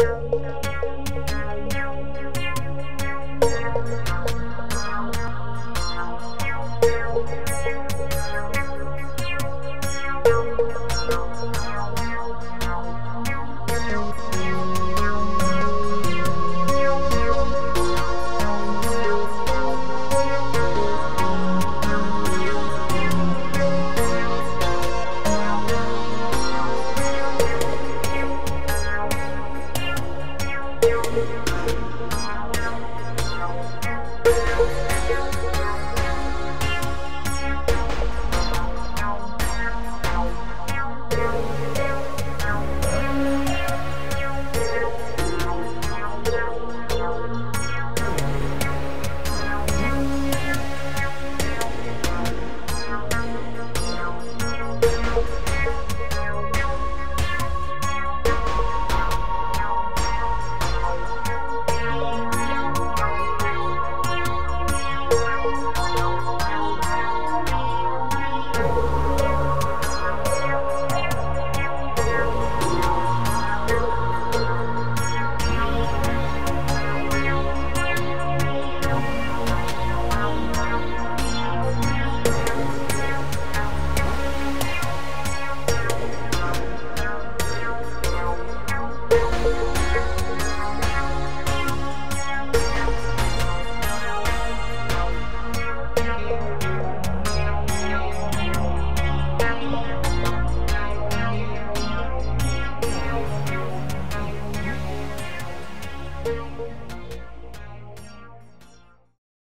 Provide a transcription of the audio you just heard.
Música